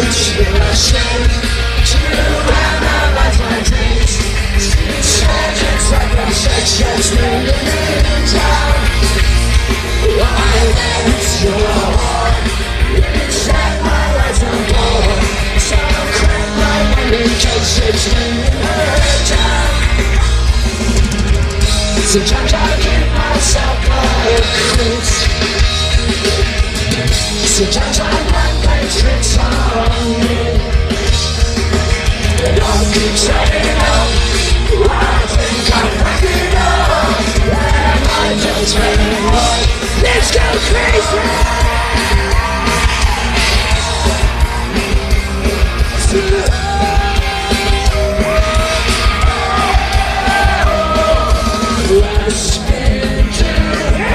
inspiration to analyze my dreams. Insurgents, circumstances, million down. I went your heart. Set my life board. So crack my one in case it's million down. Sometimes I give myself a cruise.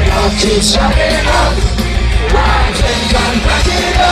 it up, keep shining up. Why can't back it up?